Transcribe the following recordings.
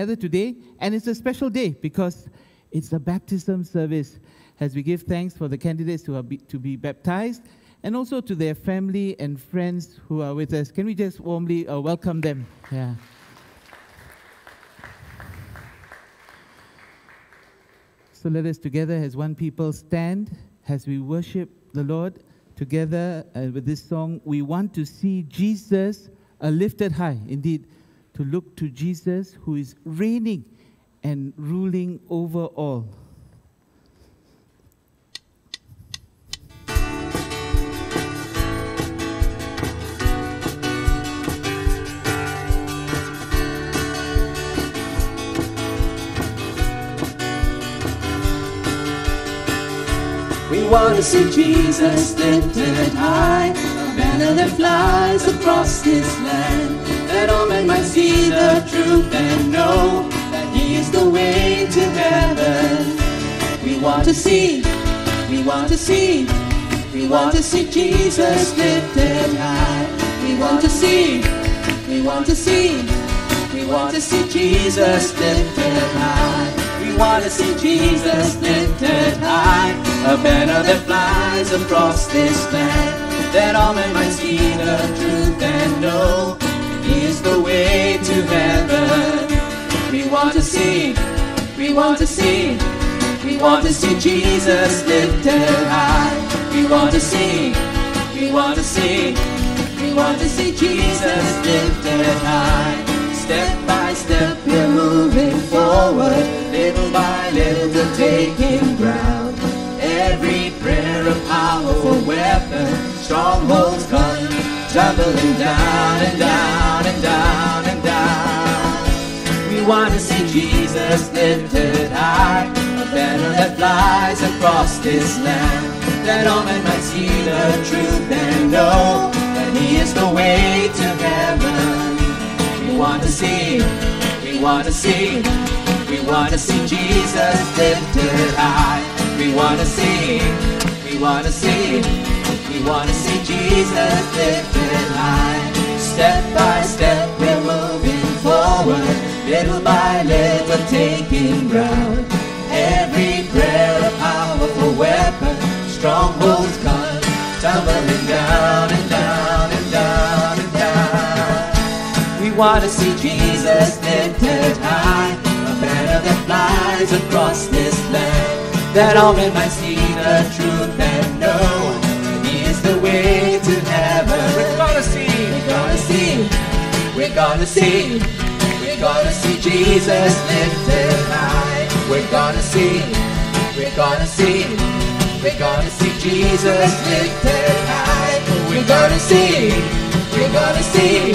gather today. And it's a special day because it's a baptism service as we give thanks for the candidates who are be, to be baptized and also to their family and friends who are with us. Can we just warmly uh, welcome them? Yeah. So let us together as one people stand as we worship the Lord together uh, with this song. We want to see Jesus uh, lifted high. Indeed, to look to Jesus who is reigning and ruling over all. We want to see Jesus lifted high, a banner that flies across this land, that all men might see the truth and know that He is the way to heaven. We want to see, we want to see, we want to see Jesus lifted high. We want to see, we want to see, we want to see Jesus lifted high. We want to see Jesus lifted high, a banner that flies across this land, that all men might see the truth and know the way to heaven. We want to see, we want to see, we want to see Jesus lifted high. We want to see, we want to see, we want to see Jesus lifted high. Step by step we're moving forward, little by little we're taking ground. Every prayer a powerful weapon, strongholds come tumbling down and down and down and down. We want to see Jesus lifted high, a banner that flies across this land, that all men might see the truth and know that He is the way to heaven. We want to see, we want to see, we want to see Jesus lifted high. We want to see, we want to see, we want to see Jesus lifted high. Step by step we're moving forward, little by little taking ground. Every prayer a powerful weapon, strongholds come tumbling down and down and down and down. We want to see Jesus lifted high, a banner that flies across this land, that all men might see the truth and know is the way to heaven. We're gonna see, we're gonna see, we're gonna see, we're gonna see Jesus lifted high. We're gonna see, we're gonna see, we're gonna see Jesus lifted high. We're gonna see, we're gonna see,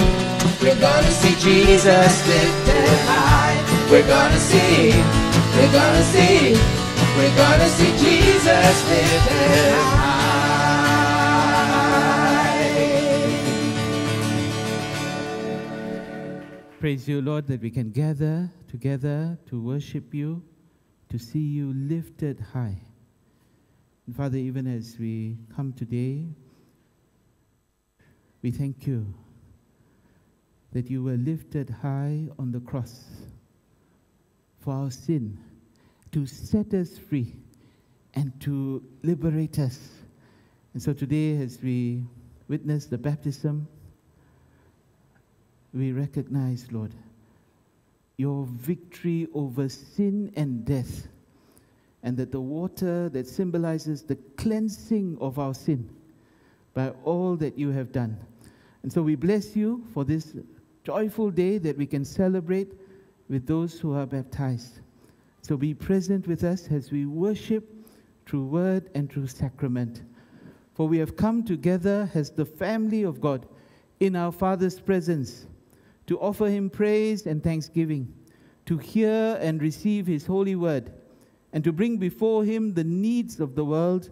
we're gonna see Jesus lifted high. We're gonna see, we're gonna see, we're gonna see Jesus lifted high. Praise you, Lord, that we can gather together to worship you, to see you lifted high. And Father, even as we come today, we thank you that you were lifted high on the cross for our sin, to set us free and to liberate us. And so today, as we witness the baptism, we recognize, Lord, your victory over sin and death, and that the water that symbolizes the cleansing of our sin by all that you have done. And so we bless you for this joyful day that we can celebrate with those who are baptized. So be present with us as we worship through word and through sacrament. For we have come together as the family of God in our Father's presence to offer him praise and thanksgiving, to hear and receive his holy word, and to bring before him the needs of the world,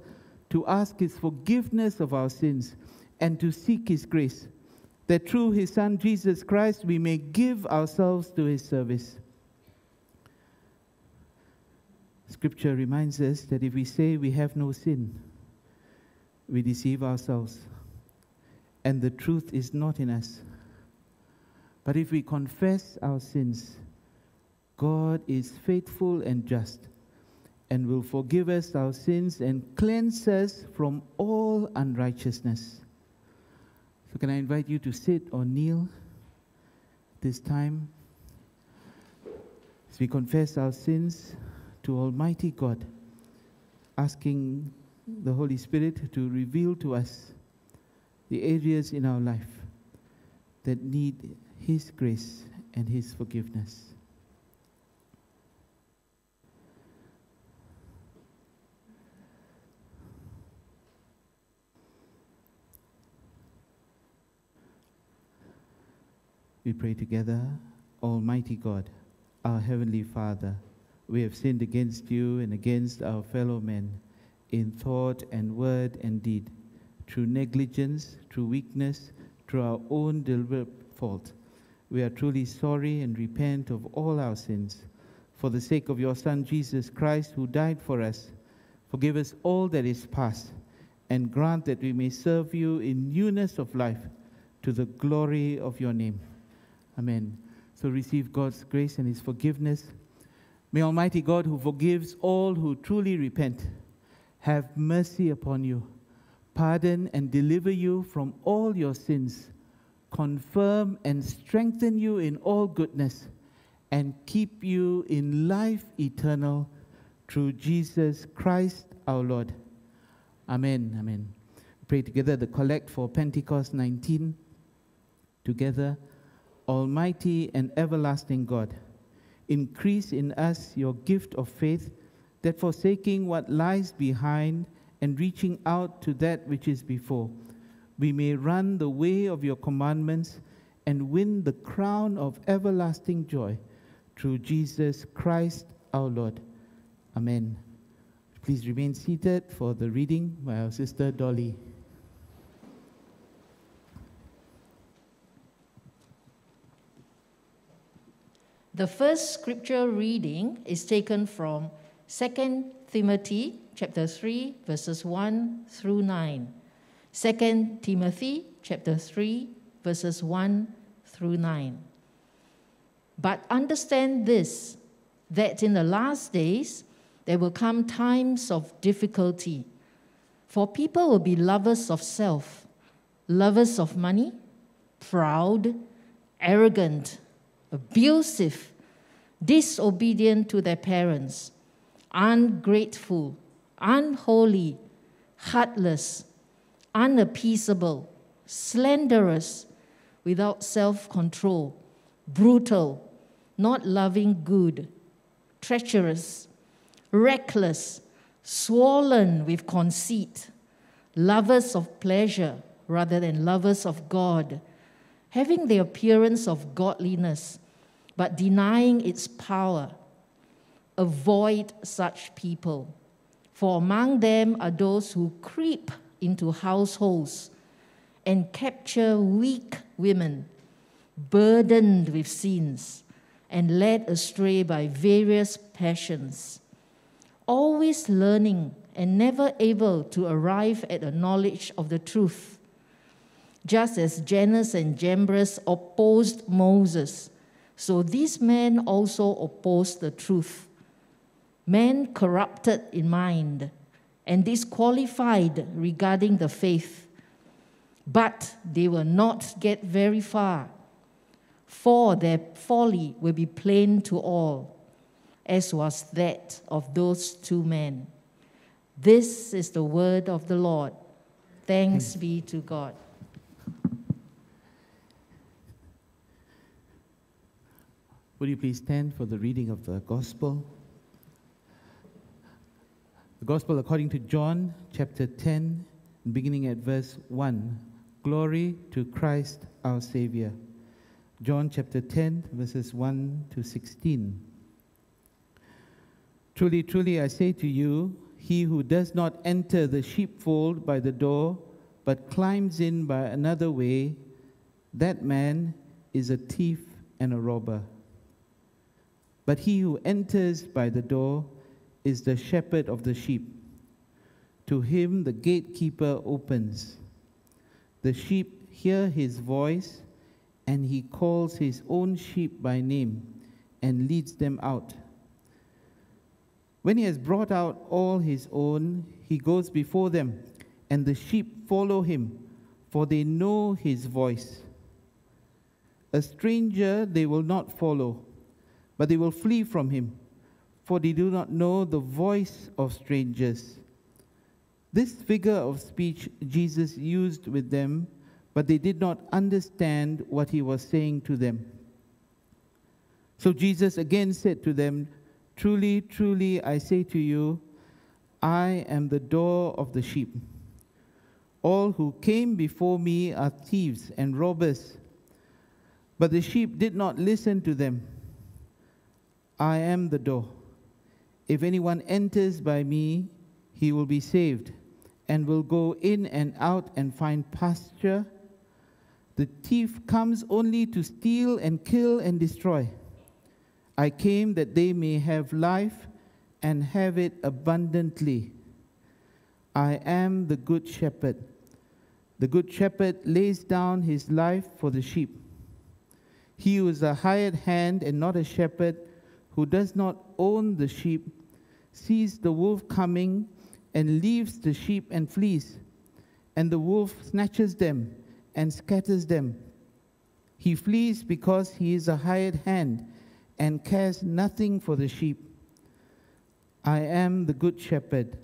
to ask his forgiveness of our sins, and to seek his grace, that through his Son Jesus Christ we may give ourselves to his service. Scripture reminds us that if we say we have no sin, we deceive ourselves, and the truth is not in us. But if we confess our sins, God is faithful and just and will forgive us our sins and cleanse us from all unrighteousness. So, can I invite you to sit or kneel this time as we confess our sins to Almighty God, asking the Holy Spirit to reveal to us the areas in our life that need His grace and His forgiveness. We pray together, Almighty God, our Heavenly Father, we have sinned against you and against our fellow men in thought and word and deed, through negligence, through weakness, through our own deliberate fault. We are truly sorry and repent of all our sins. For the sake of your Son, Jesus Christ, who died for us, forgive us all that is past, and grant that we may serve you in newness of life to the glory of your name. Amen. So receive God's grace and his forgiveness. May Almighty God, who forgives all who truly repent, have mercy upon you, pardon and deliver you from all your sins, confirm and strengthen you in all goodness, and keep you in life eternal through Jesus Christ our Lord. Amen. Amen. Pray together the collect for Pentecost 19. Together. Almighty and everlasting God, increase in us your gift of faith, that forsaking what lies behind and reaching out to that which is before, we may run the way of your commandments and win the crown of everlasting joy through Jesus Christ our Lord. Amen. Please remain seated for the reading by our sister Dolly. The first scripture reading is taken from 2 Timothy chapter 3 verses 1 through 9. 2 Timothy chapter 3 verses 1 through 9. But understand this that in the last days there will come times of difficulty. For people will be lovers of self, lovers of money, proud, arrogant, abusive, disobedient to their parents, ungrateful, unholy, heartless, unappeasable, slanderous, without self control, brutal, not loving good, treacherous, reckless, swollen with conceit, lovers of pleasure rather than lovers of God, having the appearance of godliness but denying its power. Avoid such people, for among them are those who creep into households and capture weak women, burdened with sins and led astray by various passions, always learning and never able to arrive at a knowledge of the truth. Just as Jannes and Jambres opposed Moses so these men also opposed the truth. Men corrupted in mind and disqualified regarding the faith. But they will not get very far, for their folly will be plain to all, as was that of those two men. This is the word of the Lord. Thanks be to God. Would you please stand for the reading of the Gospel? The Gospel according to John chapter 10, beginning at verse 1. Glory to Christ our Savior. John chapter 10, verses 1 to 16. Truly, truly, I say to you, he who does not enter the sheepfold by the door, but climbs in by another way, that man is a thief and a robber. But he who enters by the door is the shepherd of the sheep. To him the gatekeeper opens. The sheep hear his voice, and he calls his own sheep by name and leads them out. When he has brought out all his own, he goes before them, and the sheep follow him, for they know his voice. A stranger they will not follow, but they will flee from him, for they do not know the voice of strangers. This figure of speech Jesus used with them, but they did not understand what he was saying to them. So Jesus again said to them, Truly, truly, I say to you, I am the door of the sheep. All who came before me are thieves and robbers, but the sheep did not listen to them. I am the door. If anyone enters by me, he will be saved and will go in and out and find pasture. The thief comes only to steal and kill and destroy. I came that they may have life and have it abundantly. I am the good shepherd. The good shepherd lays down his life for the sheep. He who is a hired hand and not a shepherd, who does not own the sheep, sees the wolf coming and leaves the sheep and flees. And the wolf snatches them and scatters them. He flees because he is a hired hand and cares nothing for the sheep. I am the good shepherd.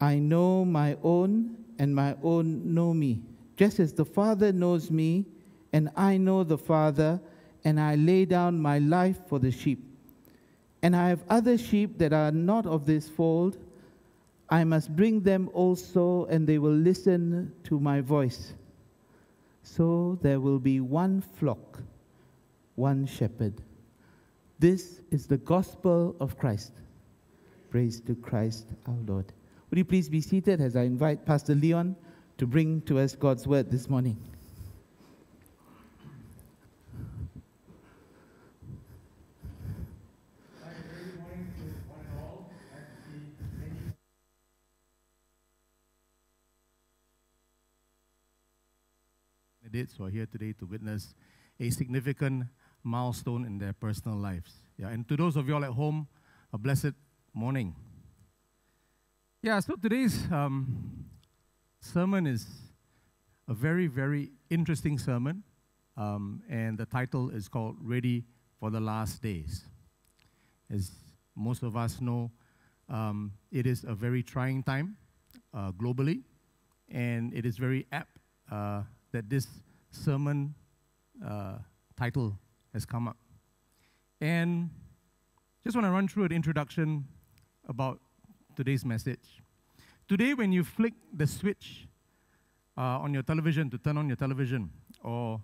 I know my own, and my own know me, just as the Father knows me, and I know the Father, and I lay down my life for the sheep. And I have other sheep that are not of this fold. I must bring them also, and they will listen to my voice. So there will be one flock, one shepherd. This is the gospel of Christ. Praise to Christ our Lord. Would you please be seated as I invite Pastor Leon to bring to us God's word this morning? Candidates who are here today to witness a significant milestone in their personal lives. Yeah, and to those of you all at home, a blessed morning. Yeah, so today's um, sermon is a very, very interesting sermon, um, and the title is called Ready for the Last Days. As most of us know, um, it is a very trying time uh, globally, and it is very apt uh, that this sermon uh, title has come up. And just want to run through an introduction about today's message. Today, when you flick the switch uh, on your television to turn on your television or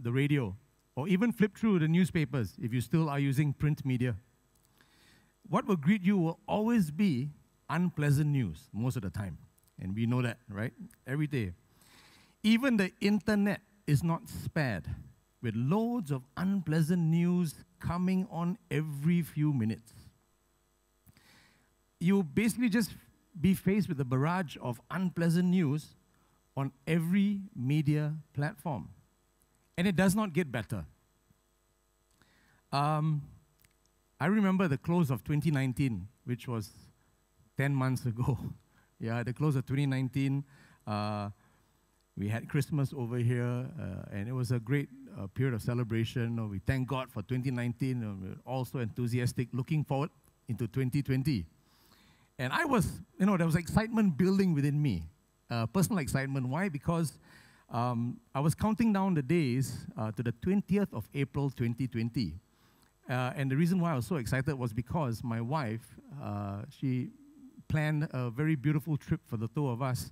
the radio, or even flip through the newspapers if you still are using print media, what will greet you will always be unpleasant news most of the time. And we know that, right? Every day. Even the internet is not spared with loads of unpleasant news coming on every few minutes. You basically just be faced with a barrage of unpleasant news on every media platform. And it does not get better. Um, I remember the close of 2019, which was 10 months ago. yeah, the close of 2019. Uh, we had Christmas over here, uh, and it was a great uh, period of celebration. we thank God for 2019, and we're also enthusiastic, looking forward into 2020. And I was, you know, there was excitement building within me, uh, personal excitement. Why? Because um, I was counting down the days uh, to the 20th of April 2020. Uh, and the reason why I was so excited was because my wife, uh, she planned a very beautiful trip for the two of us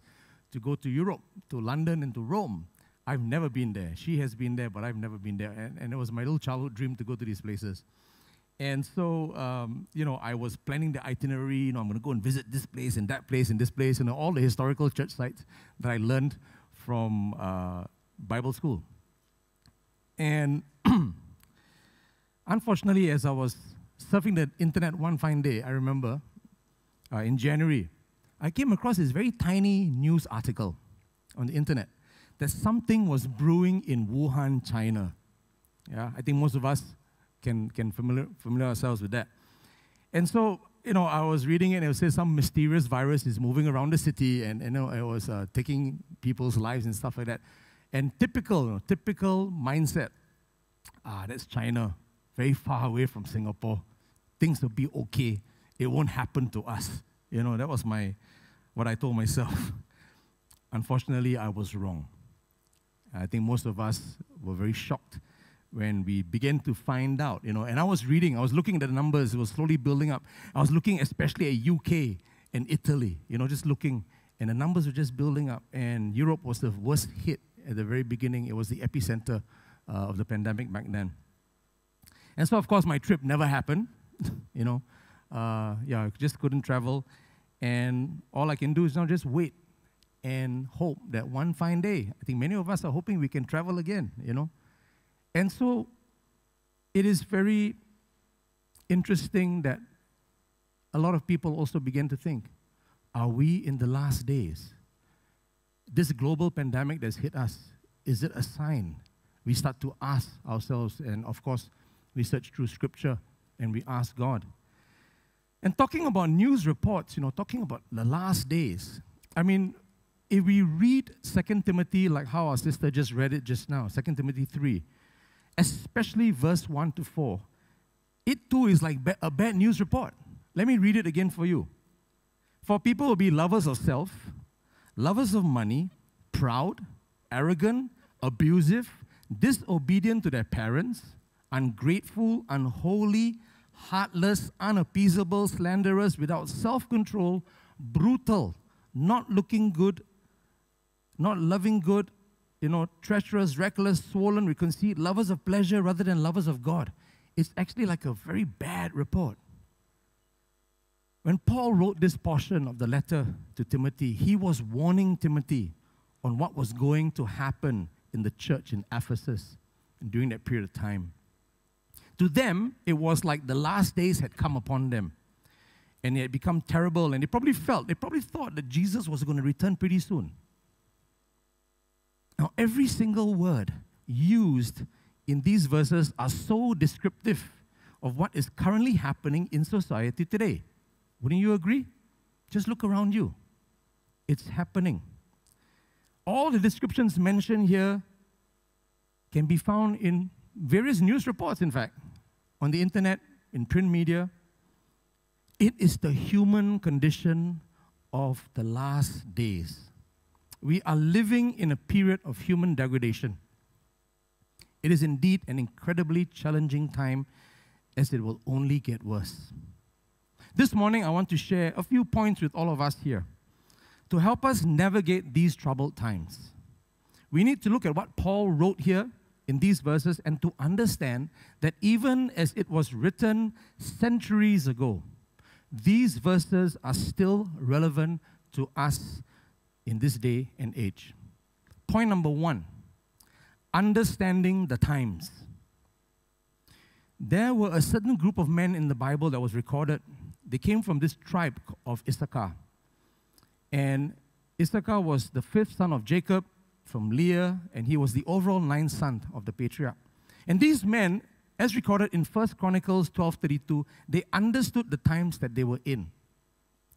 to go to Europe, to London, and to Rome. I've never been there. She has been there, but I've never been there. And, and it was my little childhood dream to go to these places. And so, um, you know, I was planning the itinerary. You know, I'm going to go and visit this place and that place and this place, and all the historical church sites that I learned from uh, Bible school. And unfortunately, as I was surfing the internet one fine day, I remember uh, in January, I came across this very tiny news article on the internet that something was brewing in Wuhan, China. Yeah, I think most of us can, can familiar, familiar ourselves with that. And so, you know, I was reading it and it says some mysterious virus is moving around the city and, you know, it was uh, taking people's lives and stuff like that. And typical, you know, typical mindset. Ah, that's China, very far away from Singapore. Things will be okay. It won't happen to us. You know, that was my, what I told myself. Unfortunately, I was wrong. I think most of us were very shocked when we began to find out, you know, and I was reading, I was looking at the numbers, it was slowly building up. I was looking especially at UK and Italy, you know, just looking, and the numbers were just building up. And Europe was the worst hit at the very beginning. It was the epicenter uh, of the pandemic back then. And so, of course, my trip never happened, you know. Uh, yeah, I just couldn't travel. And all I can do is now just wait and hope that one fine day, I think many of us are hoping we can travel again, you know. And so it is very interesting that a lot of people also begin to think are we in the last days? This global pandemic that's hit us, is it a sign? We start to ask ourselves, and of course, we search through scripture and we ask God. And talking about news reports, you know, talking about the last days, I mean, if we read 2 Timothy, like how our sister just read it just now, 2 Timothy 3, especially verse 1 to 4, it too is like a bad news report. Let me read it again for you. For people will be lovers of self, lovers of money, proud, arrogant, abusive, disobedient to their parents, ungrateful, unholy, heartless, unappeasable, slanderous, without self control, brutal, not looking good, not loving good, you know, treacherous, reckless, swollen with conceit, lovers of pleasure rather than lovers of God. It's actually like a very bad report. When Paul wrote this portion of the letter to Timothy, he was warning Timothy on what was going to happen in the church in Ephesus during that period of time. To them, it was like the last days had come upon them and it had become terrible, and they probably felt, they probably thought that Jesus was going to return pretty soon. Now, every single word used in these verses are so descriptive of what is currently happening in society today. Wouldn't you agree? Just look around you. It's happening. All the descriptions mentioned here can be found in various news reports, in fact, on the internet, in print media. It is the human condition of the last days we are living in a period of human degradation. It is indeed an incredibly challenging time as it will only get worse. This morning, I want to share a few points with all of us here to help us navigate these troubled times. We need to look at what Paul wrote here in these verses and to understand that even as it was written centuries ago, these verses are still relevant to us in this day and age. Point number one understanding the times. There were a certain group of men in the Bible that was recorded. They came from this tribe of Issachar. And Issachar was the fifth son of Jacob from Leah, and he was the overall ninth son of the patriarch. And these men, as recorded in 1 Chronicles 12:32, they understood the times that they were in.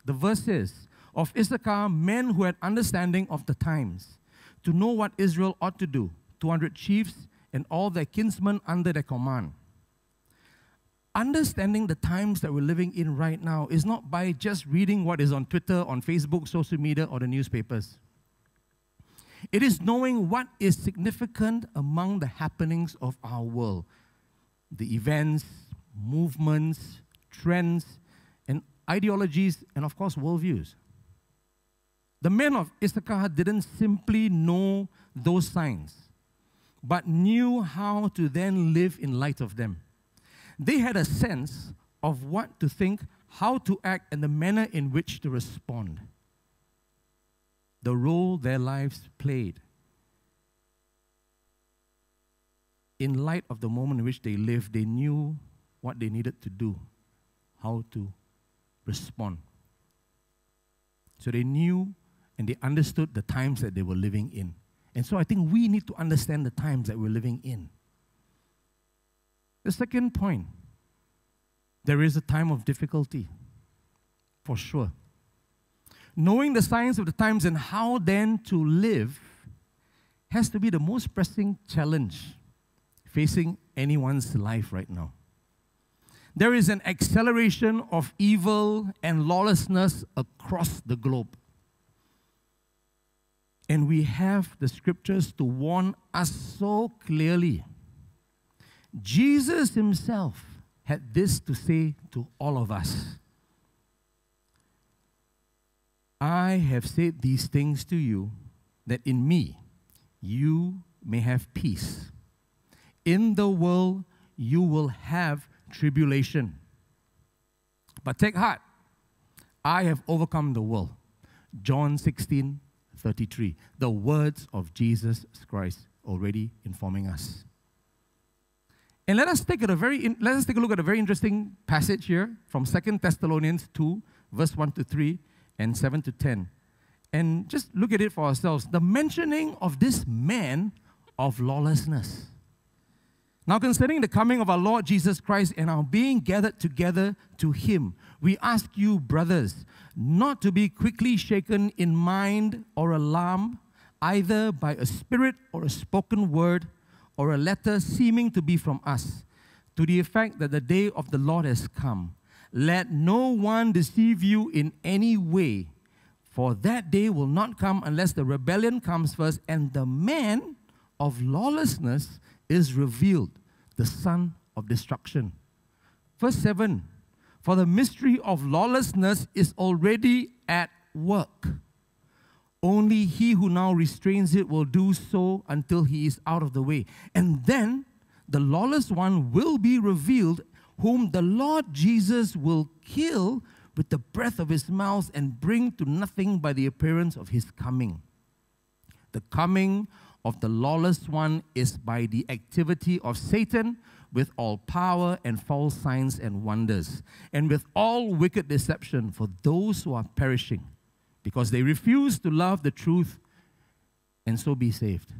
The verse says, of Issachar men who had understanding of the times, to know what Israel ought to do, 200 chiefs and all their kinsmen under their command. Understanding the times that we're living in right now is not by just reading what is on Twitter, on Facebook, social media, or the newspapers. It is knowing what is significant among the happenings of our world, the events, movements, trends, and ideologies, and of course, worldviews. The men of Issachar didn't simply know those signs, but knew how to then live in light of them. They had a sense of what to think, how to act, and the manner in which to respond. The role their lives played. In light of the moment in which they lived, they knew what they needed to do, how to respond. So they knew and they understood the times that they were living in. And so I think we need to understand the times that we're living in. The second point there is a time of difficulty, for sure. Knowing the signs of the times and how then to live has to be the most pressing challenge facing anyone's life right now. There is an acceleration of evil and lawlessness across the globe. And we have the scriptures to warn us so clearly. Jesus himself had this to say to all of us I have said these things to you, that in me you may have peace. In the world you will have tribulation. But take heart, I have overcome the world. John 16, 33. The words of Jesus Christ already informing us. And let us take a very let us take a look at a very interesting passage here from Second Thessalonians 2, verse 1 to 3 and 7 to 10. And just look at it for ourselves. The mentioning of this man of lawlessness. Now, concerning the coming of our Lord Jesus Christ and our being gathered together to Him, we ask you, brothers, not to be quickly shaken in mind or alarmed, either by a spirit or a spoken word or a letter seeming to be from us, to the effect that the day of the Lord has come. Let no one deceive you in any way, for that day will not come unless the rebellion comes first and the man of lawlessness is revealed, the son of destruction. Verse 7 For the mystery of lawlessness is already at work. Only he who now restrains it will do so until he is out of the way. And then the lawless one will be revealed, whom the Lord Jesus will kill with the breath of his mouth and bring to nothing by the appearance of his coming. The coming of the lawless one is by the activity of Satan with all power and false signs and wonders, and with all wicked deception for those who are perishing, because they refuse to love the truth and so be saved.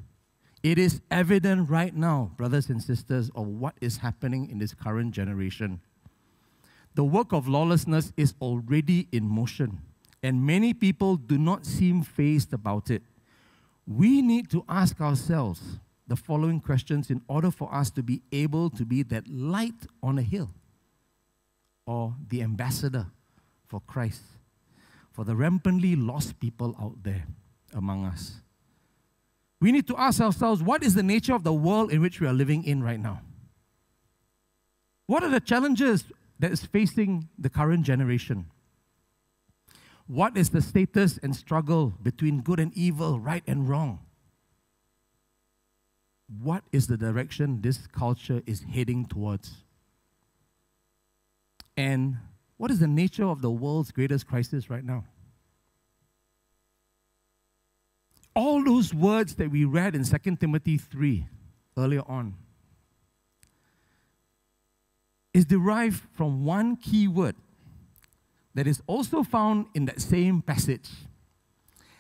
It is evident right now, brothers and sisters, of what is happening in this current generation. The work of lawlessness is already in motion, and many people do not seem fazed about it we need to ask ourselves the following questions in order for us to be able to be that light on a hill or the ambassador for Christ, for the rampantly lost people out there among us. We need to ask ourselves what is the nature of the world in which we are living in right now? What are the challenges that is facing the current generation? What is the status and struggle between good and evil, right and wrong? What is the direction this culture is heading towards? And what is the nature of the world's greatest crisis right now? All those words that we read in 2 Timothy 3 earlier on is derived from one key word that is also found in that same passage.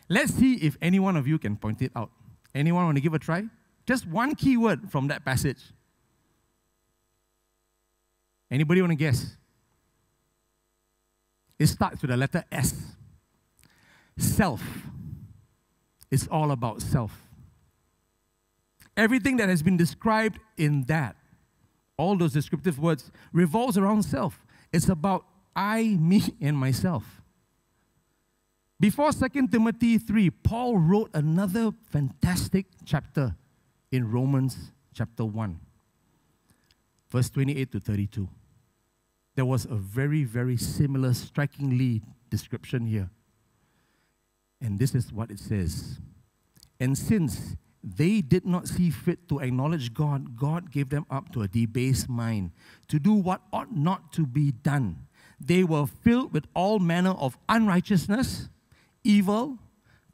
Let's see if any one of you can point it out. Anyone want to give a try? Just one key word from that passage. Anybody want to guess? It starts with the letter S. Self. It's all about self. Everything that has been described in that, all those descriptive words, revolves around self. It's about I, me, and myself. Before 2 Timothy 3, Paul wrote another fantastic chapter in Romans chapter 1, verse 28 to 32. There was a very, very similar, strikingly description here. And this is what it says. And since they did not see fit to acknowledge God, God gave them up to a debased mind to do what ought not to be done they were filled with all manner of unrighteousness, evil,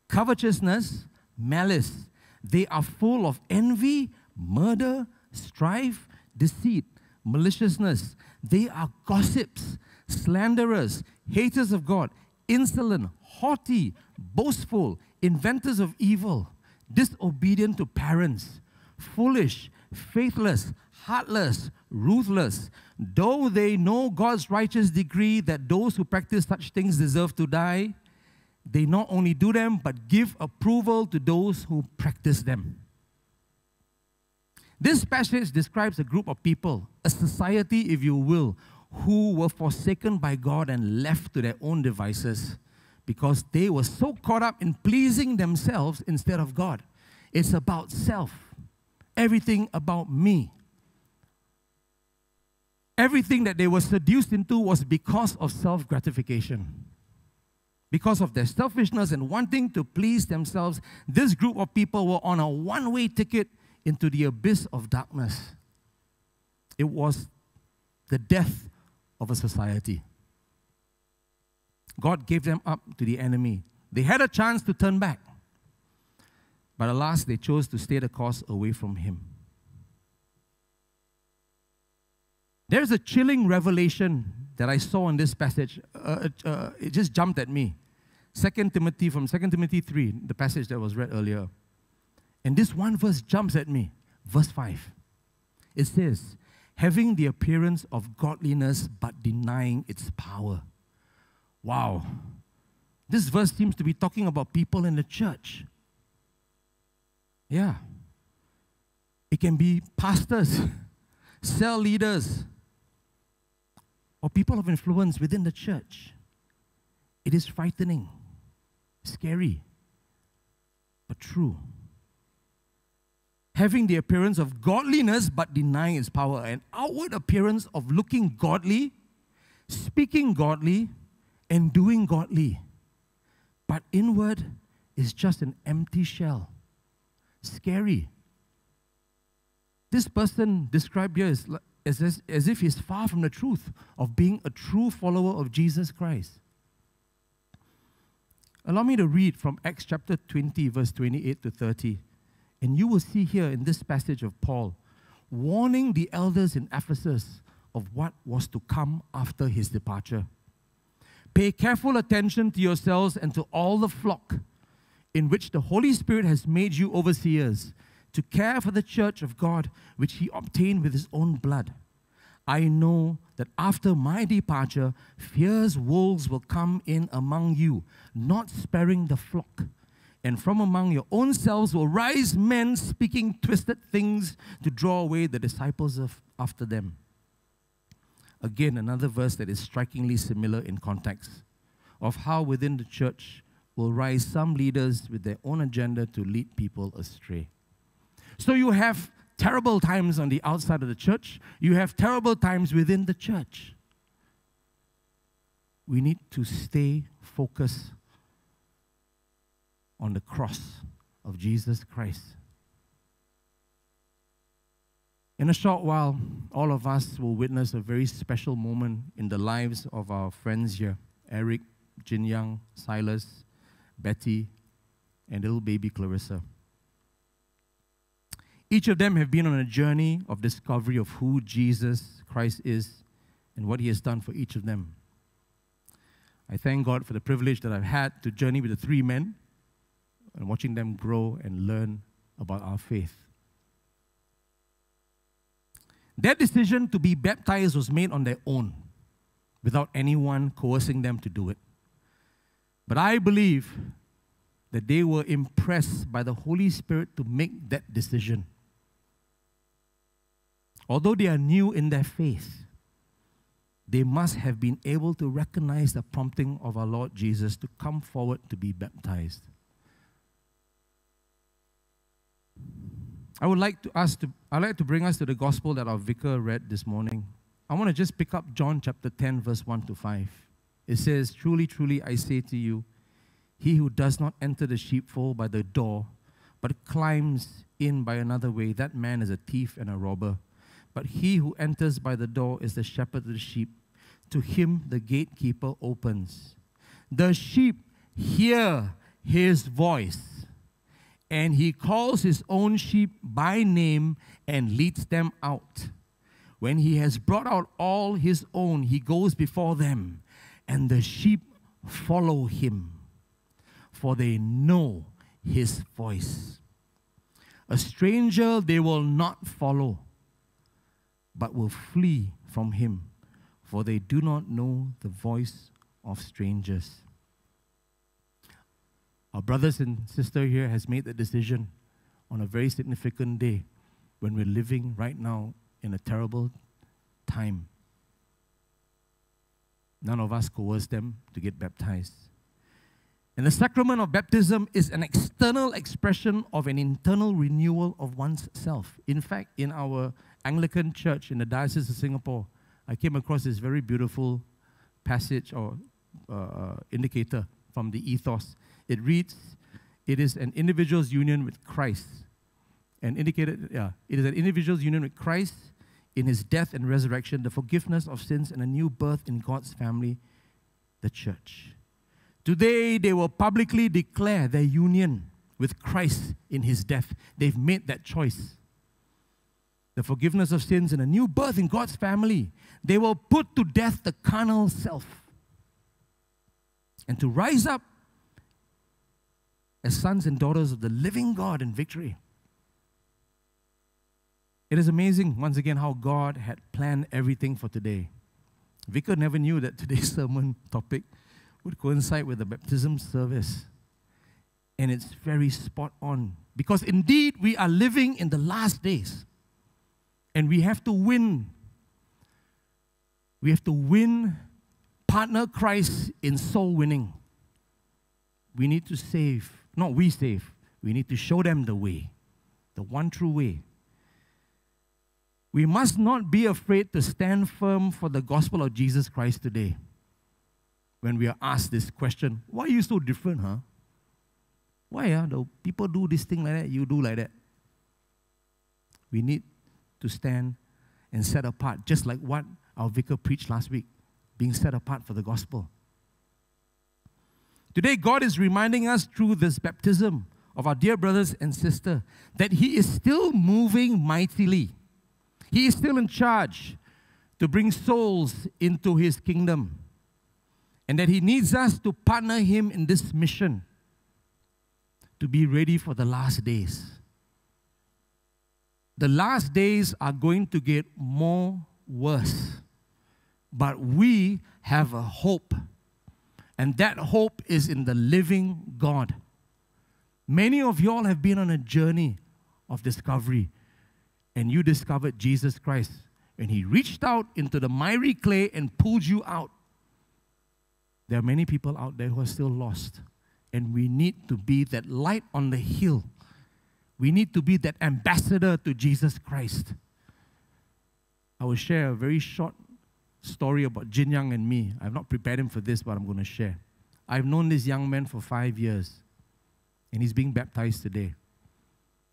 covetousness, malice. They are full of envy, murder, strife, deceit, maliciousness. They are gossips, slanderers, haters of God, insolent, haughty, boastful, inventors of evil. disobedient to parents, foolish, faithless, heartless, ruthless, though they know God's righteous decree that those who practice such things deserve to die, they not only do them, but give approval to those who practice them. This passage describes a group of people, a society, if you will, who were forsaken by God and left to their own devices because they were so caught up in pleasing themselves instead of God. It's about self, everything about me. Everything that they were seduced into was because of self gratification. Because of their selfishness and wanting to please themselves, this group of people were on a one way ticket into the abyss of darkness. It was the death of a society. God gave them up to the enemy. They had a chance to turn back, but alas, they chose to stay the course away from Him. There's a chilling revelation that I saw in this passage. Uh, uh, uh it just jumped at me. Second Timothy from Second Timothy 3, the passage that was read earlier. And this one verse jumps at me. Verse 5. It says, having the appearance of godliness but denying its power. Wow. This verse seems to be talking about people in the church. Yeah. It can be pastors, cell leaders, or people of influence within the church. It is frightening, scary, but true having the appearance of godliness but denying its power, an outward appearance of looking godly, speaking godly, and doing godly. But inward is just an empty shell. Scary. This person described here is as, as, as if he's far from the truth of being a true follower of Jesus Christ. Allow me to read from Acts chapter 20, verse 28 to 30. And you will see here in this passage of Paul warning the elders in Ephesus of what was to come after his departure. Pay careful attention to yourselves and to all the flock in which the Holy Spirit has made you overseers to care for the church of God, which he obtained with his own blood. I know that after my departure, fierce wolves will come in among you, not sparing the flock and from among your own selves will rise men speaking twisted things to draw away the disciples of, after them. Again, another verse that is strikingly similar in context of how within the church will rise some leaders with their own agenda to lead people astray. So you have terrible times on the outside of the church, you have terrible times within the church. We need to stay focused on the cross of Jesus Christ. In a short while, all of us will witness a very special moment in the lives of our friends here Eric, Jin Young, Silas, Betty, and little baby Clarissa. Each of them have been on a journey of discovery of who Jesus Christ is and what he has done for each of them. I thank God for the privilege that I've had to journey with the three men and watching them grow and learn about our faith. Their decision to be baptized was made on their own without anyone coercing them to do it. But I believe that they were impressed by the Holy Spirit to make that decision. Although they are new in their faith, they must have been able to recognize the prompting of our Lord Jesus to come forward to be baptized. I would like to ask to I'd like to bring us to the gospel that our vicar read this morning. I want to just pick up John chapter 10, verse 1 to 5. It says, Truly, truly, I say to you, he who does not enter the sheepfold by the door, but climbs in by another way, that man is a thief and a robber. But he who enters by the door is the shepherd of the sheep. To him the gatekeeper opens. The sheep hear his voice and he calls his own sheep by name and leads them out. When he has brought out all his own, he goes before them, and the sheep follow him, for they know his voice. A stranger they will not follow, but will flee from him, for they do not know the voice of strangers. Our brothers and sister here has made the decision on a very significant day when we're living right now in a terrible time. None of us coerced them to get baptized. And the sacrament of baptism is an external expression of an internal renewal of one's self. In fact, in our Anglican church in the Diocese of Singapore, I came across this very beautiful passage or uh, uh indicator from the ethos. It reads, It is an individual's union with Christ. And indicated, yeah, it is an individual's union with Christ in his death and resurrection, the forgiveness of sins, and a new birth in God's family, the church. Today, they will publicly declare their union with Christ in his death. They've made that choice. The forgiveness of sins and a new birth in God's family. They will put to death the carnal self and to rise up as sons and daughters of the living God in victory. It is amazing, once again, how God had planned everything for today. Vicar never knew that today's sermon topic would coincide with the baptism service. And it's very spot on. Because indeed, we are living in the last days. And we have to win. We have to win, partner Christ in soul winning. We need to save. Not we save. We need to show them the way, the one true way. We must not be afraid to stand firm for the gospel of Jesus Christ today. When we are asked this question, why are you so different, huh? Why uh, the people do this thing like that, you do like that? We need to stand and set apart, just like what our vicar preached last week, being set apart for the gospel. Today, God is reminding us through this baptism of our dear brothers and sisters that He is still moving mightily he is still in charge to bring souls into His kingdom. And that He needs us to partner Him in this mission to be ready for the last days. The last days are going to get more worse. But we have a hope. And that hope is in the living God. Many of y'all have been on a journey of discovery and you discovered Jesus Christ. And He reached out into the miry clay and pulled you out. There are many people out there who are still lost. And we need to be that light on the hill. We need to be that ambassador to Jesus Christ. I will share a very short story about Jin Young and me. I've not prepared him for this, but I'm going to share. I've known this young man for five years, and he's being baptized today.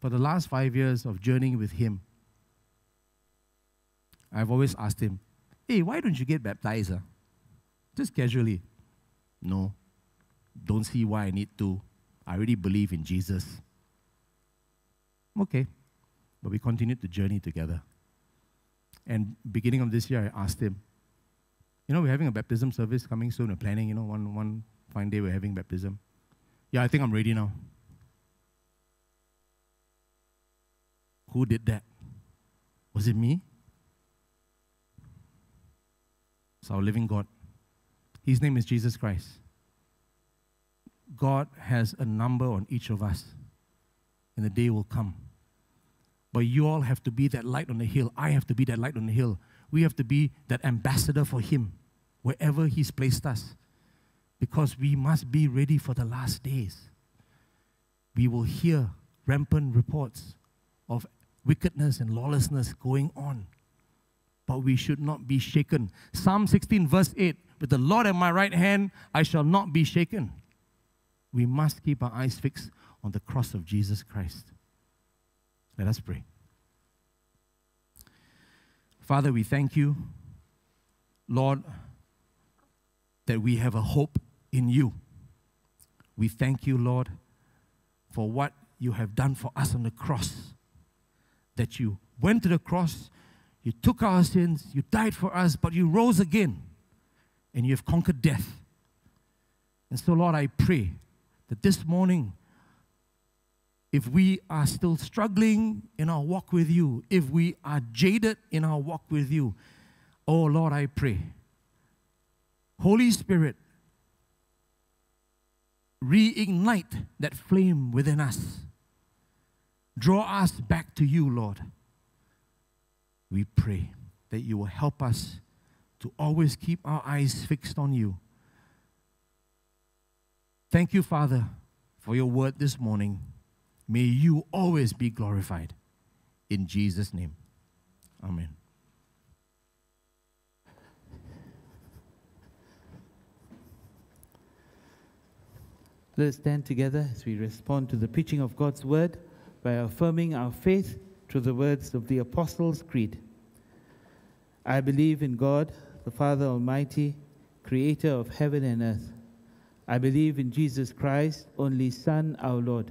For the last five years of journeying with him, I've always asked him, hey, why don't you get baptized? Huh? Just casually. No, don't see why I need to. I already believe in Jesus. Okay. But we continued the journey together. And beginning of this year, I asked him, you know, we're having a baptism service coming soon. We're planning, you know, one, one fine day we're having baptism. Yeah, I think I'm ready now. Who did that? Was it me? It's our living God. His name is Jesus Christ. God has a number on each of us, and the day will come. But you all have to be that light on the hill. I have to be that light on the hill. We have to be that ambassador for Him wherever He's placed us because we must be ready for the last days. We will hear rampant reports of wickedness and lawlessness going on but we should not be shaken. Psalm 16, verse 8 With the Lord at my right hand, I shall not be shaken. We must keep our eyes fixed on the cross of Jesus Christ. Let us pray. Father, we thank you, Lord, that we have a hope in you. We thank you, Lord, for what you have done for us on the cross. That you went to the cross, you took our sins, you died for us, but you rose again and you have conquered death. And so, Lord, I pray that this morning if we are still struggling in our walk with you, if we are jaded in our walk with you, oh Lord, I pray. Holy Spirit, reignite that flame within us. Draw us back to you, Lord. We pray that you will help us to always keep our eyes fixed on you. Thank you, Father, for your word this morning. May you always be glorified. In Jesus' name. Amen. Let us stand together as we respond to the preaching of God's word by affirming our faith through the words of the Apostles' Creed. I believe in God, the Father Almighty, creator of heaven and earth. I believe in Jesus Christ, only Son, our Lord.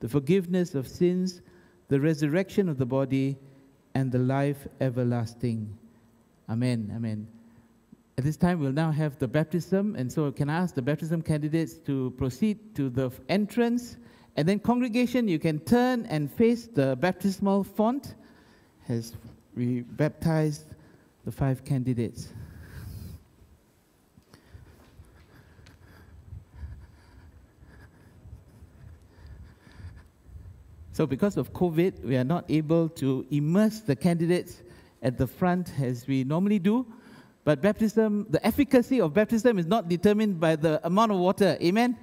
the forgiveness of sins, the resurrection of the body, and the life everlasting. Amen. Amen. At this time, we'll now have the baptism, and so can I ask the baptism candidates to proceed to the entrance. And then, congregation, you can turn and face the baptismal font as we baptize the five candidates. So, because of COVID, we are not able to immerse the candidates at the front as we normally do. But baptism, the efficacy of baptism is not determined by the amount of water, amen?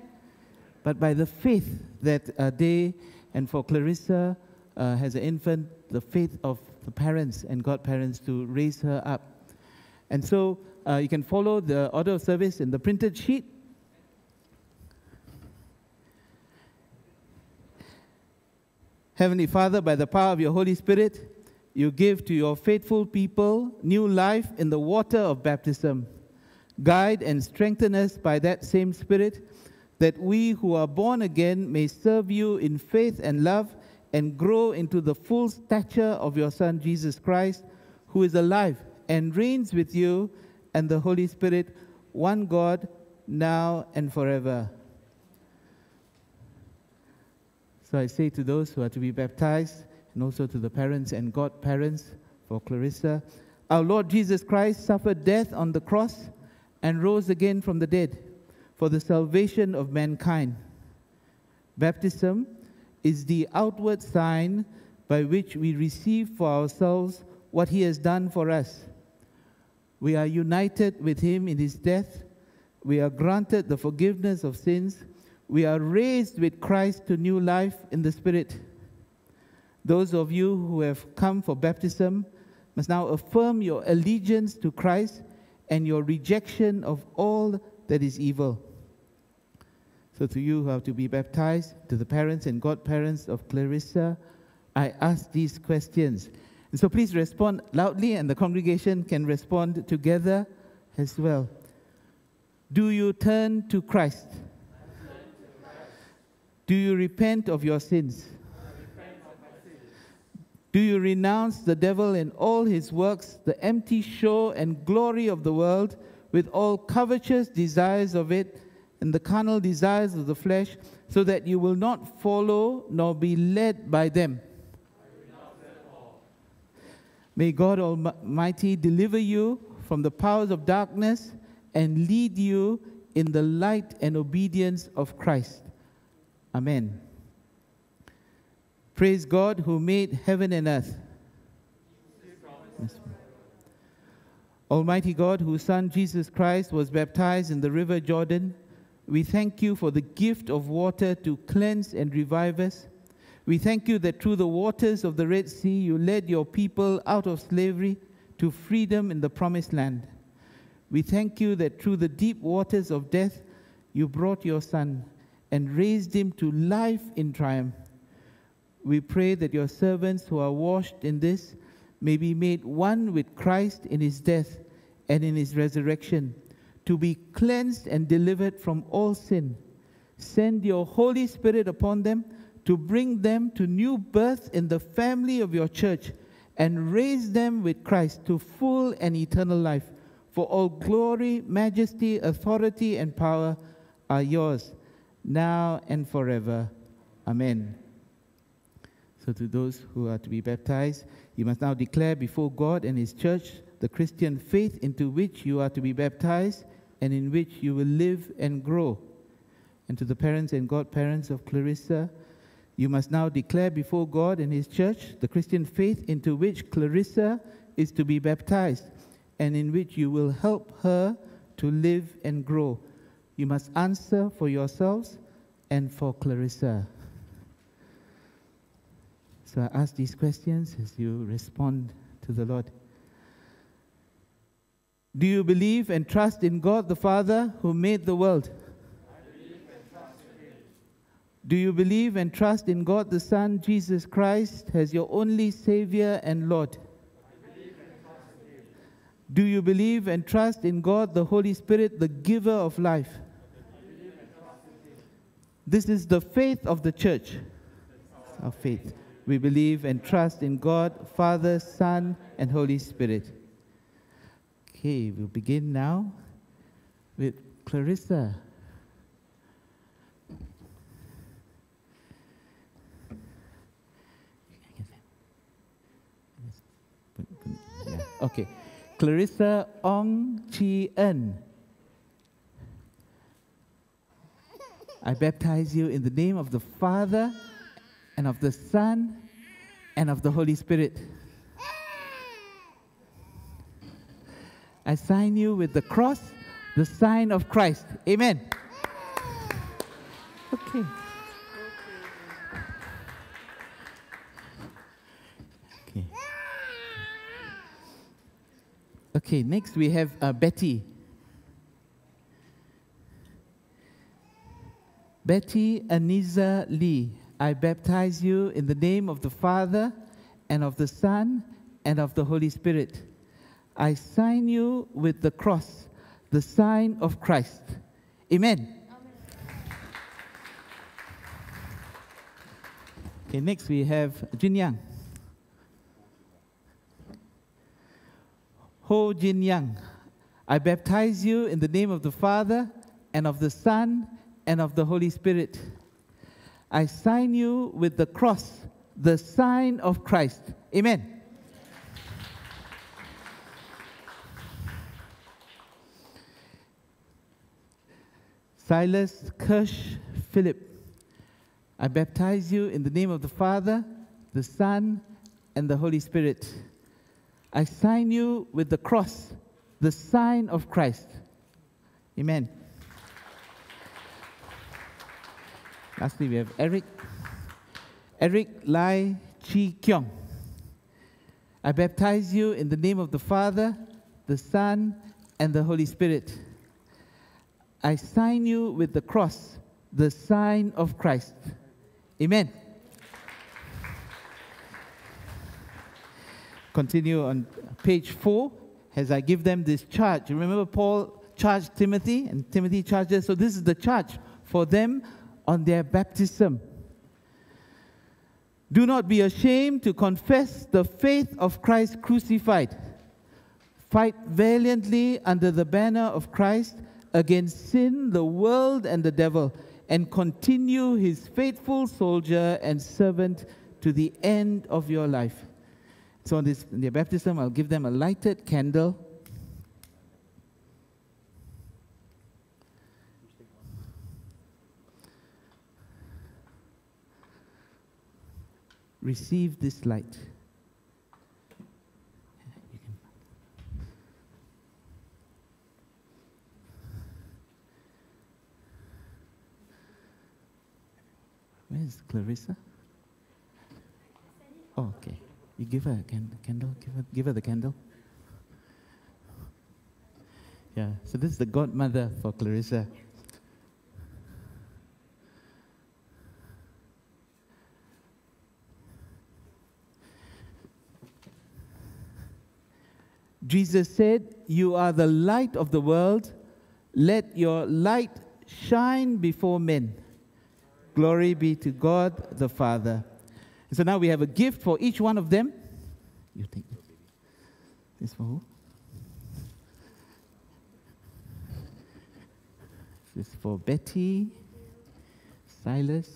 But by the faith that uh, they, and for Clarissa, uh, an infant, the faith of the parents and godparents to raise her up. And so uh, you can follow the order of service in the printed sheet. Heavenly Father, by the power of your Holy Spirit, you give to your faithful people new life in the water of baptism. Guide and strengthen us by that same Spirit, that we who are born again may serve you in faith and love and grow into the full stature of your Son, Jesus Christ, who is alive and reigns with you and the Holy Spirit, one God, now and forever. So I say to those who are to be baptized, and also to the parents and godparents for Clarissa. Our Lord Jesus Christ suffered death on the cross and rose again from the dead for the salvation of mankind. Baptism is the outward sign by which we receive for ourselves what he has done for us. We are united with him in his death. We are granted the forgiveness of sins. We are raised with Christ to new life in the Spirit. Those of you who have come for baptism must now affirm your allegiance to Christ and your rejection of all that is evil. So, to you who have to be baptized, to the parents and godparents of Clarissa, I ask these questions. And so, please respond loudly, and the congregation can respond together as well. Do you turn to Christ? Do you repent of your sins? Do you renounce the devil and all his works, the empty show and glory of the world, with all covetous desires of it and the carnal desires of the flesh, so that you will not follow nor be led by them? May God Almighty deliver you from the powers of darkness and lead you in the light and obedience of Christ. Amen. Praise God who made heaven and earth. Almighty God, whose Son Jesus Christ was baptized in the river Jordan, we thank you for the gift of water to cleanse and revive us. We thank you that through the waters of the Red Sea you led your people out of slavery to freedom in the promised land. We thank you that through the deep waters of death you brought your Son and raised him to life in triumph. we pray that your servants who are washed in this may be made one with Christ in his death and in his resurrection, to be cleansed and delivered from all sin. Send your Holy Spirit upon them to bring them to new birth in the family of your church and raise them with Christ to full and eternal life. For all glory, majesty, authority, and power are yours, now and forever. Amen. So, to those who are to be baptized, you must now declare before God and His church the Christian faith into which you are to be baptized and in which you will live and grow. And to the parents and godparents of Clarissa, you must now declare before God and His church the Christian faith into which Clarissa is to be baptized and in which you will help her to live and grow. You must answer for yourselves and for Clarissa. So I ask these questions as you respond to the Lord. Do you believe and trust in God the Father who made the world? Do you believe and trust in God the Son, Jesus Christ, as your only Savior and Lord? Do you believe and trust in God the Holy Spirit, the giver of life? This is the faith of the church. Our faith. We believe and trust in God, Father, Son, and Holy Spirit. Okay, we'll begin now with Clarissa. Okay. Clarissa Ong Chi En. I baptize you in the name of the Father and of the Son and of the Holy Spirit. I sign you with the cross, the sign of Christ. Amen. Okay. Okay. Okay, next we have uh, Betty. Betty Aniza Lee, I baptize you in the name of the Father and of the Son and of the Holy Spirit. I sign you with the cross, the sign of Christ. Amen. Okay, next we have Jin Yang. Ho Jin Yang, I baptize you in the name of the Father and of the Son and of the Holy Spirit. I sign you with the cross, the sign of Christ. Amen. Silas Kirsch Philip, I baptize you in the name of the Father, the Son, and the Holy Spirit. I sign you with the cross, the sign of Christ. Amen. Lastly, we have Eric. Eric Lai Chi Kyong. I baptize you in the name of the Father, the Son, and the Holy Spirit. I sign you with the cross, the sign of Christ. Amen. Continue on page four as I give them this charge. Remember, Paul charged Timothy, and Timothy charges. So, this is the charge for them on their baptism. Do not be ashamed to confess the faith of Christ crucified. Fight valiantly under the banner of Christ against sin, the world, and the devil, and continue his faithful soldier and servant to the end of your life. So, on this, in their baptism, I'll give them a lighted candle. Receive this light. Where's Clarissa? Oh, okay. You give her a can- candle. Give her, give her the candle. Yeah. So this is the godmother for Clarissa. Jesus said, You are the light of the world. Let your light shine before men. Glory be to God the Father. And so now we have a gift for each one of them. You take this. This for who? This is for Betty, Silas,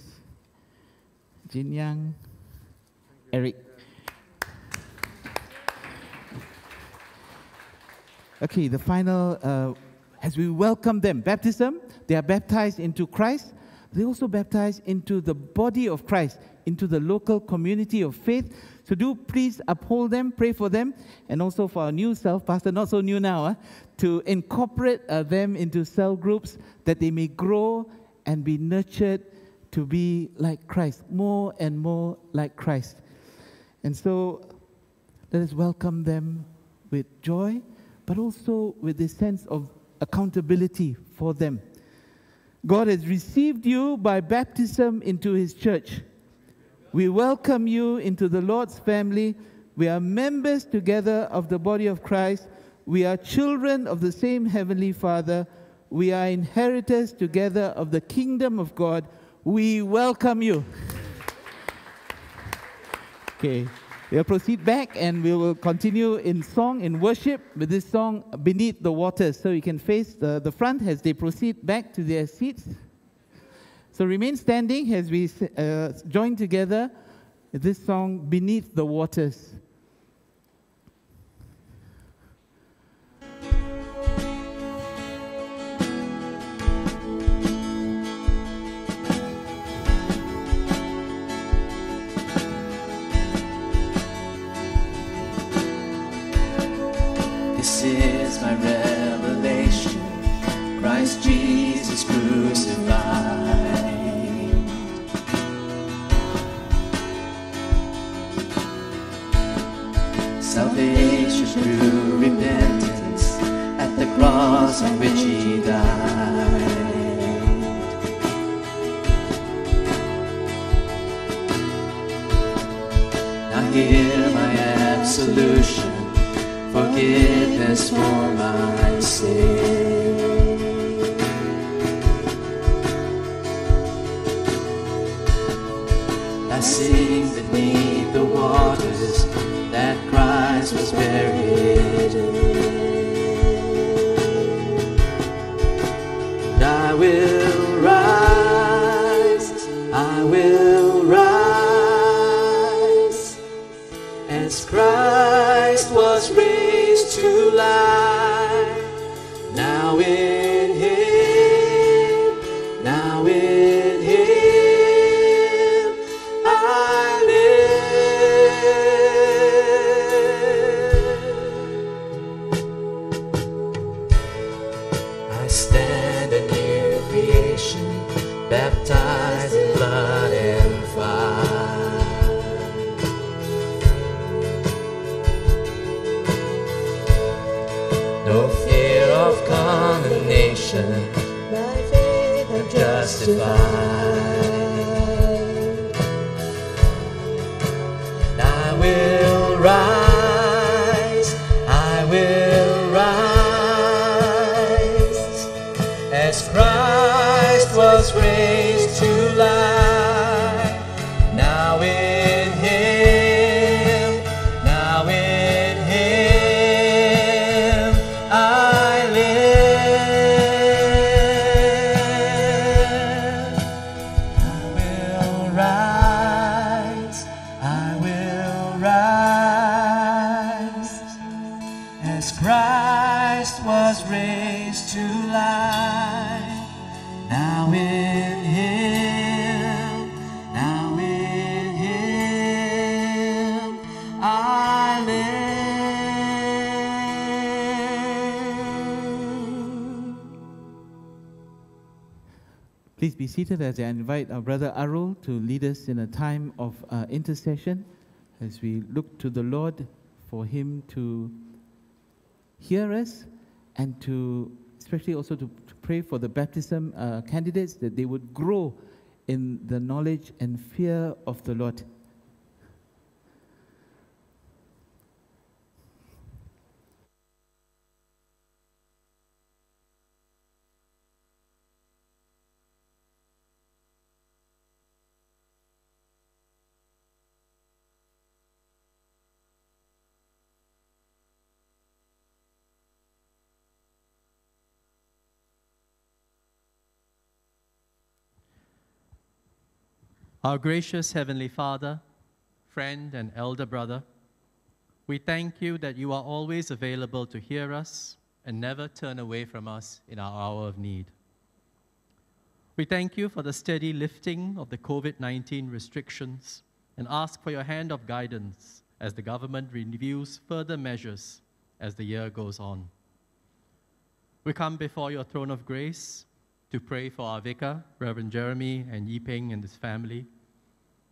Jin Yang, Eric. Okay, the final, uh, as we welcome them, baptism, they are baptized into Christ. They also baptized into the body of Christ, into the local community of faith. So do please uphold them, pray for them, and also for our new self, Pastor, not so new now, uh, to incorporate uh, them into cell groups that they may grow and be nurtured to be like Christ, more and more like Christ. And so let us welcome them with joy but also with a sense of accountability for them. God has received you by baptism into his church. We welcome you into the Lord's family. We are members together of the body of Christ. We are children of the same Heavenly Father. We are inheritors together of the kingdom of God. We welcome you. Okay. We'll proceed back and we will continue in song, in worship with this song, Beneath the Waters. So you can face the, the front as they proceed back to their seats. So remain standing as we uh, join together this song, Beneath the Waters. my revelation. Christ Jesus. more mine. Seated as I invite our brother Arul to lead us in a time of uh, intercession as we look to the Lord for Him to hear us and to, especially also to, to pray for the baptism uh, candidates that they would grow in the knowledge and fear of the Lord. Our gracious Heavenly Father, friend, and elder brother, we thank you that you are always available to hear us and never turn away from us in our hour of need. We thank you for the steady lifting of the COVID 19 restrictions and ask for your hand of guidance as the government reviews further measures as the year goes on. We come before your throne of grace to pray for our vicar, Reverend Jeremy and Yiping and his family,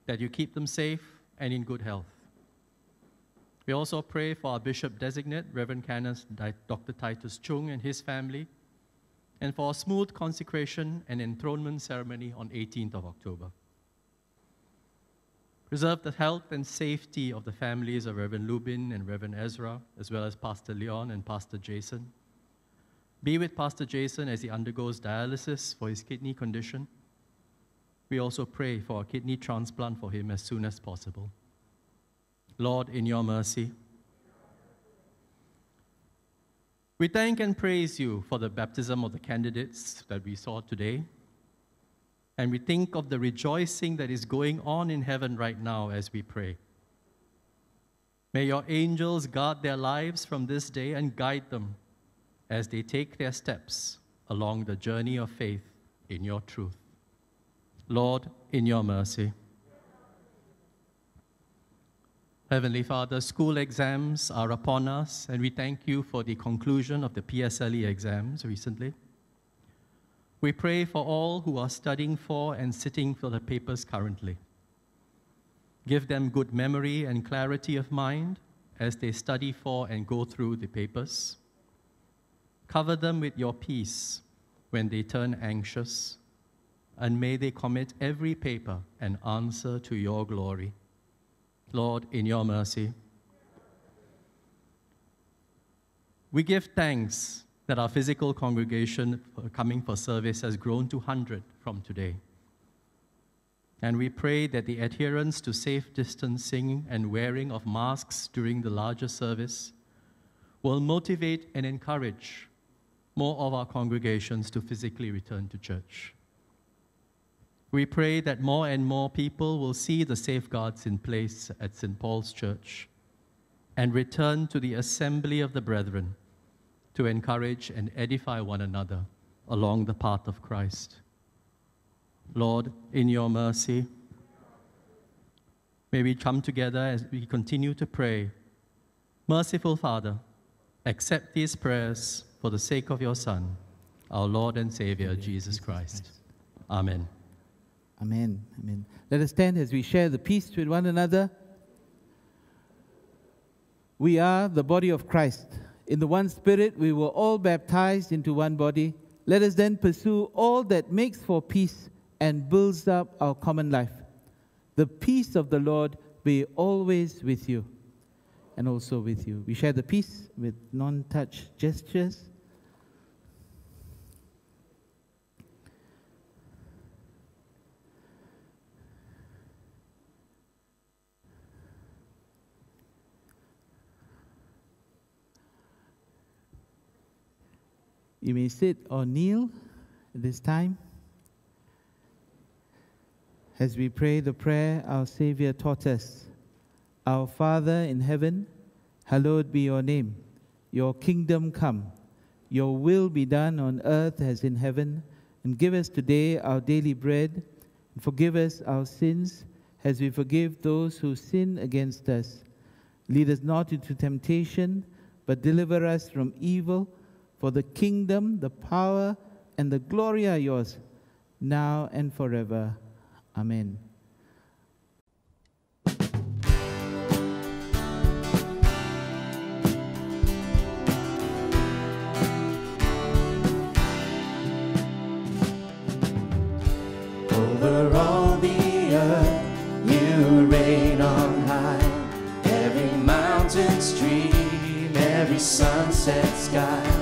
that you keep them safe and in good health. We also pray for our bishop designate, Reverend Canon Dr. Titus Chung and his family, and for a smooth consecration and enthronement ceremony on 18th of October. Preserve the health and safety of the families of Reverend Lubin and Reverend Ezra, as well as Pastor Leon and Pastor Jason. Be with Pastor Jason as he undergoes dialysis for his kidney condition. We also pray for a kidney transplant for him as soon as possible. Lord, in your mercy, we thank and praise you for the baptism of the candidates that we saw today. And we think of the rejoicing that is going on in heaven right now as we pray. May your angels guard their lives from this day and guide them as they take their steps along the journey of faith in your truth. Lord, in your mercy. Heavenly Father, school exams are upon us, and we thank you for the conclusion of the PSLE exams recently. We pray for all who are studying for and sitting for the papers currently. Give them good memory and clarity of mind as they study for and go through the papers. Cover them with your peace when they turn anxious, and may they commit every paper and answer to your glory. Lord, in your mercy. We give thanks that our physical congregation coming for service has grown to 100 from today. And we pray that the adherence to safe distancing and wearing of masks during the larger service will motivate and encourage more of our congregations to physically return to church. We pray that more and more people will see the safeguards in place at St. Paul's Church and return to the assembly of the brethren to encourage and edify one another along the path of Christ. Lord, in your mercy, may we come together as we continue to pray. Merciful Father, accept these prayers for the sake of your Son, our Lord and Savior, Jesus Christ. Amen. Amen. Amen. Let us stand as we share the peace with one another. We are the body of Christ. In the one Spirit, we were all baptized into one body. Let us then pursue all that makes for peace and builds up our common life. The peace of the Lord be always with you and also with you. We share the peace with non touch gestures. You may sit or kneel at this time as we pray the prayer our Savior taught us. Our Father in heaven, hallowed be your name. Your kingdom come. Your will be done on earth as in heaven. And give us today our daily bread. And forgive us our sins as we forgive those who sin against us. Lead us not into temptation, but deliver us from evil. For the kingdom, the power, and the glory are yours, now and forever. Amen. Over all the earth, you reign on high. Every mountain stream, every sunset sky.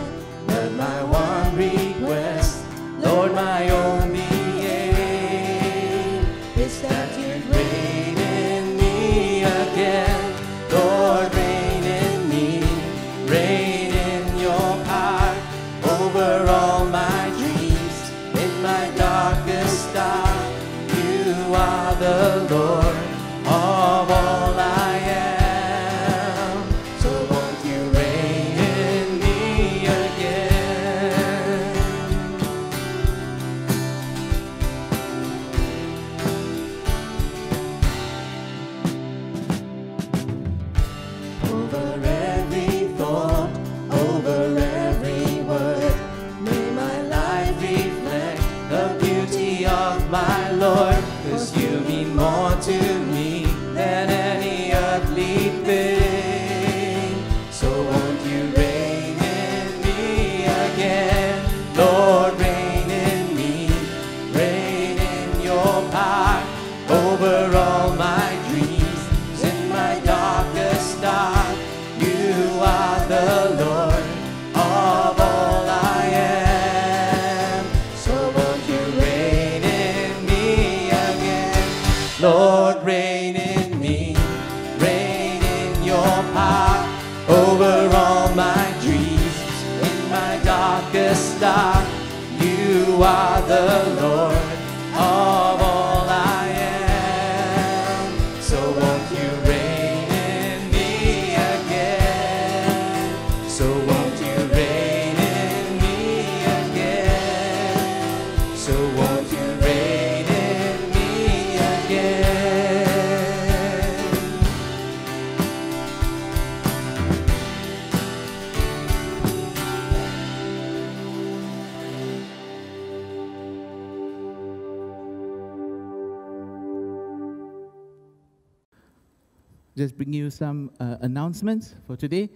Announcements for today.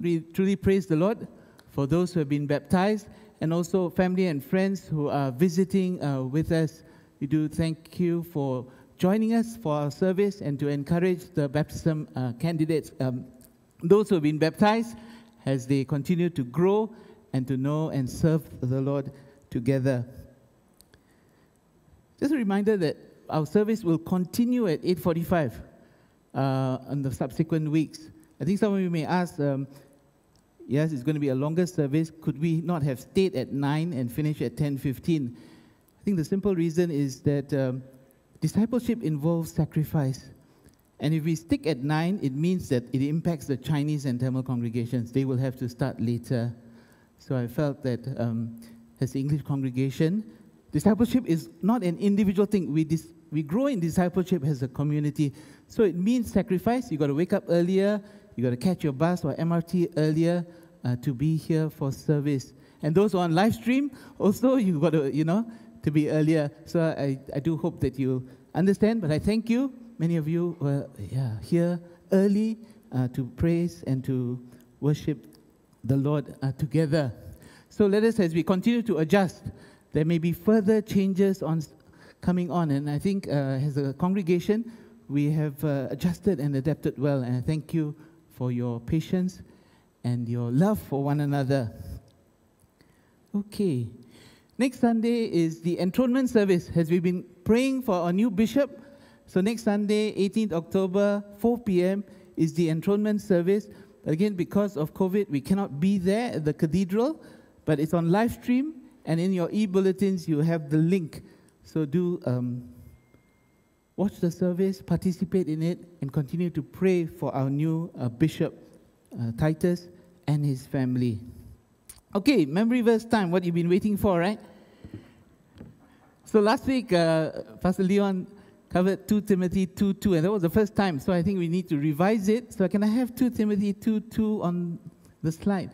We truly praise the Lord for those who have been baptized and also family and friends who are visiting uh, with us. We do thank you for joining us for our service and to encourage the baptism uh, candidates, um, those who have been baptized, as they continue to grow and to know and serve the Lord together. Just a reminder that our service will continue at 8:45 uh, in the subsequent weeks. I think some of you may ask, um, yes, it's going to be a longer service. Could we not have stayed at 9 and finished at 10:15? I think the simple reason is that um, discipleship involves sacrifice. And if we stick at 9, it means that it impacts the Chinese and Tamil congregations. They will have to start later. So I felt that um, as the English congregation, discipleship is not an individual thing. We, we grow in discipleship as a community. So it means sacrifice. You've got to wake up earlier. You've got to catch your bus or MRT earlier uh, to be here for service. And those on live stream, also you've got to, you know, to be earlier. So I, I do hope that you understand. But I thank you. Many of you were yeah, here early uh, to praise and to worship the Lord uh, together. So let us, as we continue to adjust, there may be further changes on coming on, and I think uh, as a congregation we have uh, adjusted and adapted well. And I thank you for your patience and your love for one another. Okay, next Sunday is the enthronement service. As we've been praying for our new bishop, so next Sunday, 18th October, 4 p.m. is the enthronement service. Again, because of COVID, we cannot be there at the cathedral, but it's on live stream, and in your e-bulletins you have the link. So do um, watch the service, participate in it, and continue to pray for our new uh, bishop, uh, Titus, and his family. Okay, memory verse time. What you've been waiting for, right? So last week, uh, Pastor Leon covered 2 Timothy 2 2, and that was the first time. So I think we need to revise it. So i can I have 2 Timothy 2 2 on the slide?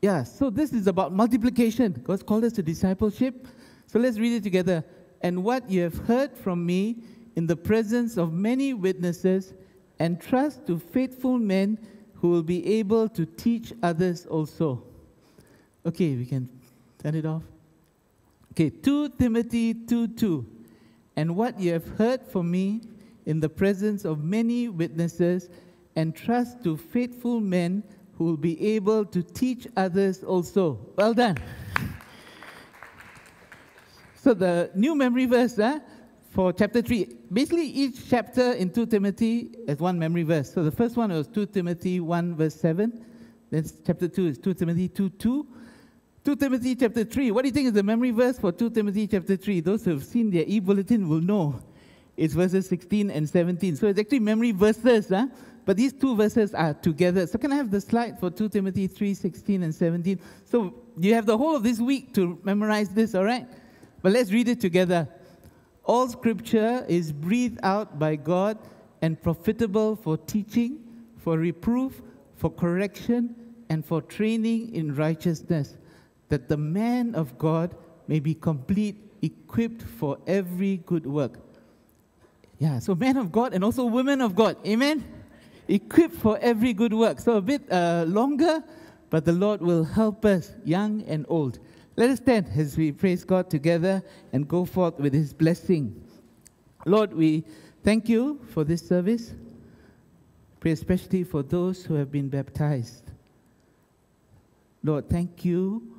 Yeah, so this is about multiplication. God's called us to discipleship. So let's read it together. And what you have heard from me in the presence of many witnesses, and trust to faithful men who will be able to teach others also. Okay, we can turn it off. Okay, 2 Timothy 2 2. And what you have heard from me in the presence of many witnesses, and trust to faithful men who will be able to teach others also. Well done. So the new memory verse uh, for chapter 3, basically each chapter in 2 Timothy is one memory verse. So the first one was 2 Timothy 1 verse 7. Then chapter 2 is 2 Timothy 2 2. 2 Timothy chapter 3. What do you think is the memory verse for 2 Timothy chapter 3? Those who have seen their e-bulletin will know. It's verses 16 and 17. So it's actually memory verses, huh? but these two verses are together. So can I have the slide for 2 Timothy 3, 16 and 17? So you have the whole of this week to memorize this, all right? But let's read it together. All scripture is breathed out by God and profitable for teaching, for reproof, for correction, and for training in righteousness, that the man of God may be complete, equipped for every good work. Yeah, so men of God and also women of God. Amen? Equipped for every good work. So a bit uh, longer, but the Lord will help us, young and old. Let us stand as we praise God together and go forth with His blessing. Lord, we thank you for this service. Pray especially for those who have been baptized. Lord, thank you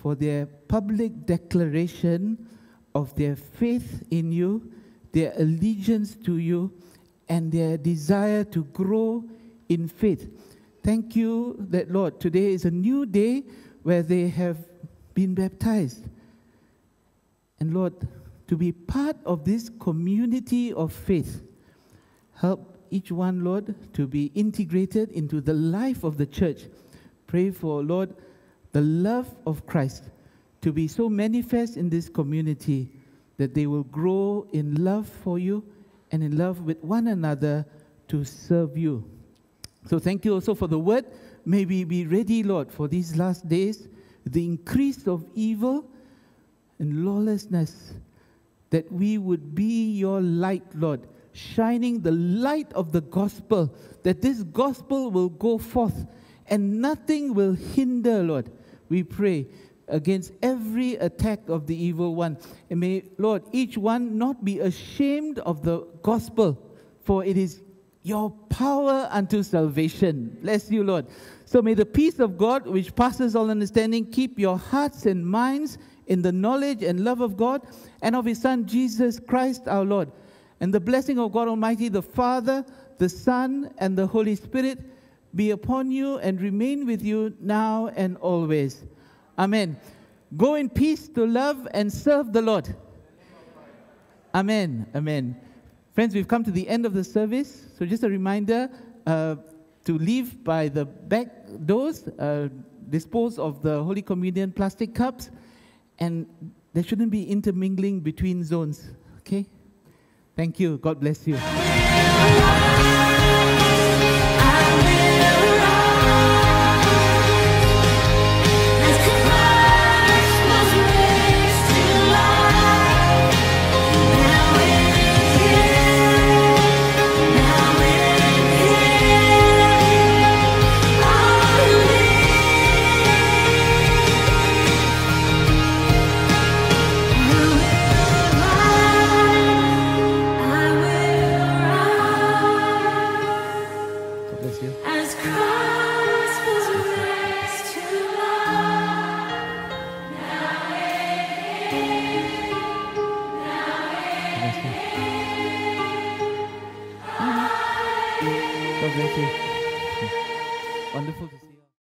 for their public declaration of their faith in you, their allegiance to you, and their desire to grow in faith. Thank you that, Lord, today is a new day where they have been baptized. And Lord, to be part of this community of faith, help each one, Lord, to be integrated into the life of the church. Pray for, Lord, the love of Christ to be so manifest in this community that they will grow in love for you and in love with one another to serve you. So thank you also for the word. May we be ready, Lord, for these last days, the increase of evil and lawlessness, that we would be your light, Lord, shining the light of the gospel, that this gospel will go forth and nothing will hinder, Lord. We pray against every attack of the evil one. And may, Lord, each one not be ashamed of the gospel, for it is your power unto salvation. Bless you, Lord. So may the peace of God, which passes all understanding, keep your hearts and minds in the knowledge and love of God and of His Son, Jesus Christ our Lord. And the blessing of God Almighty, the Father, the Son, and the Holy Spirit be upon you and remain with you now and always. Amen. Go in peace to love and serve the Lord. Amen. Amen. Friends, we've come to the end of the service. So, just a reminder uh, to leave by the back doors, uh, dispose of the Holy Communion plastic cups, and there shouldn't be intermingling between zones. Okay? Thank you. God bless you.